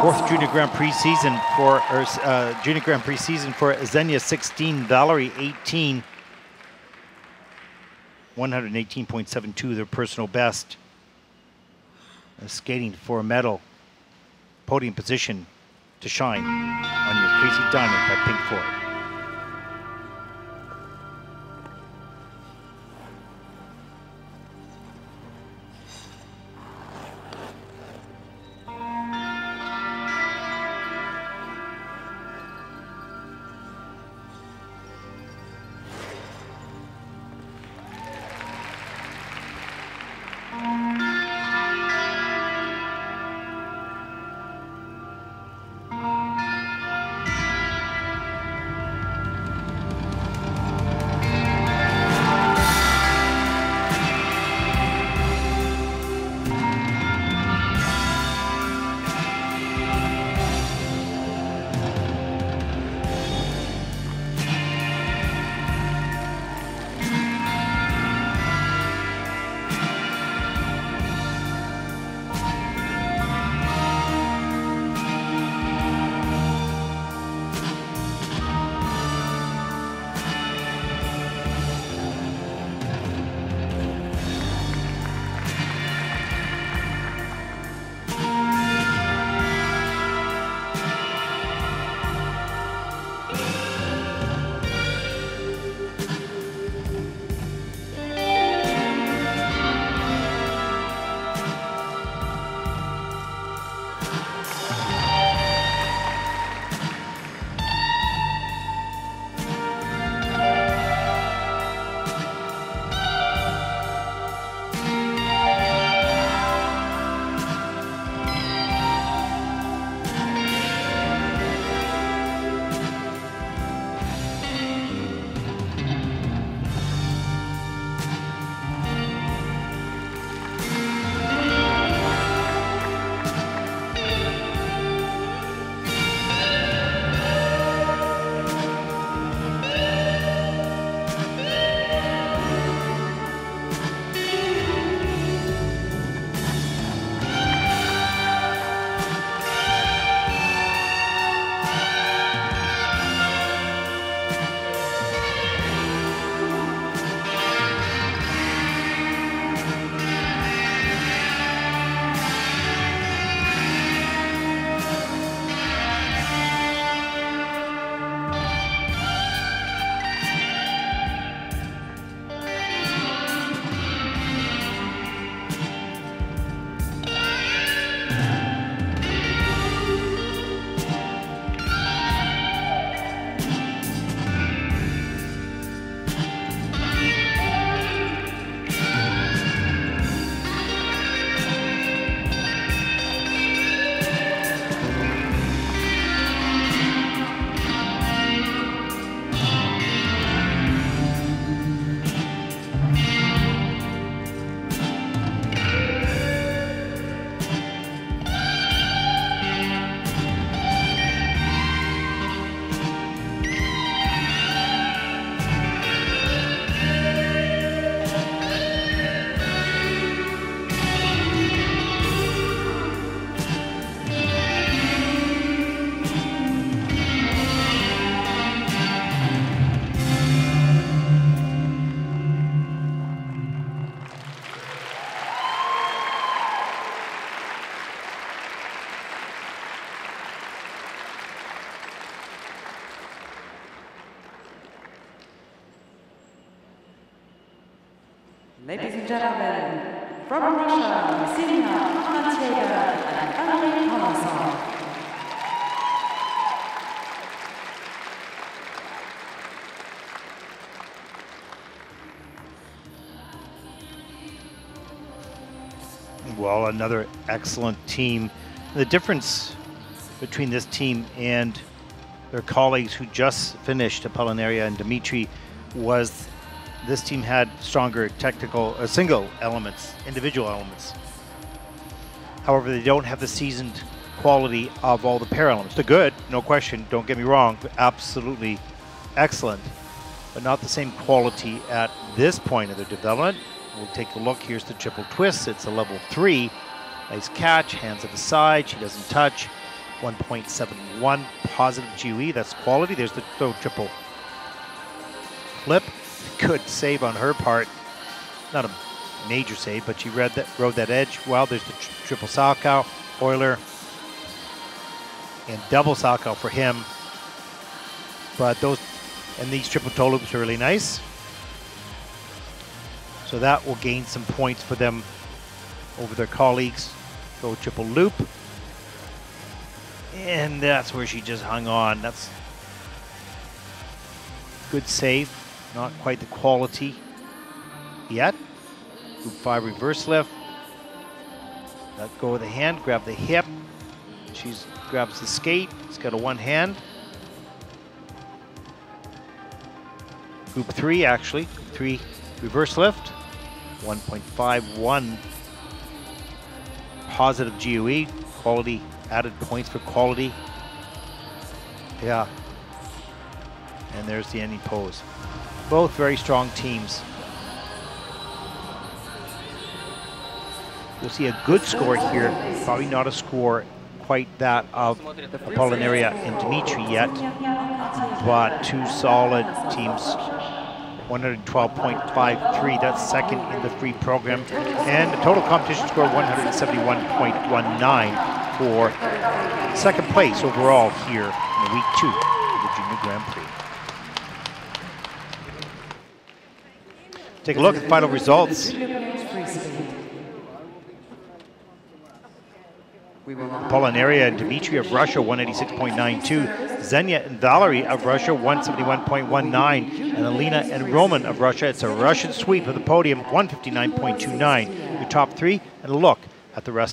Fourth Junior Grand Prix season for or, uh, Junior Grand Prix season for Xenia 16, Valerie 18. 118.72, their personal best. Skating for a medal. Podium position to shine on your Crazy Diamond by Pink Floyd. Ladies and gentlemen, from Russia, Ksenia Akhanteva and Valerie Kolesov. Well, another excellent team. The difference between this team and their colleagues who just finished Apollinaria and Dimitri was this team had stronger technical, uh, single elements, individual elements. However, they don't have the seasoned quality of all the pair elements. They're good, no question, don't get me wrong, absolutely excellent, but not the same quality at this point of their development. we'll take a look. Here's the triple twist. It's a level three. Nice catch, hands at the side. She doesn't touch. 1.71 positive GOE. That's quality. There's the throw triple flip. Good save on her part. Not a major save, but she read that, rode that edge well. There's the tr- triple Salchow, Euler, and double Salchow for him. But those and these triple toe loops are really nice. So that will gain some points for them over their colleagues. Go triple loop. And that's where she just hung on. That's good save. Not quite the quality yet. Group five reverse lift. Let go of the hand, grab the hip. She grabs the skate. It's got a one hand. Group three, actually. Group three reverse lift. 1.51 positive GOE. Quality added points for quality. Yeah. And there's the ending pose. Both very strong teams. You'll see a good score here. Probably not a score quite that of Apollinaria and Dimitri yet, but two solid teams. 112.53, that's second in the free program. And the total competition score 171.19 for second place overall here in week two of the Junior Grand Prix. Take a look at the final results. Polinaria and Dmitry of Russia, 186.92. Xenia and Valerie of Russia, 171.19. And Alina and Roman of Russia, it's a Russian sweep of the podium, 159.29. Your top three, and a look at the rest.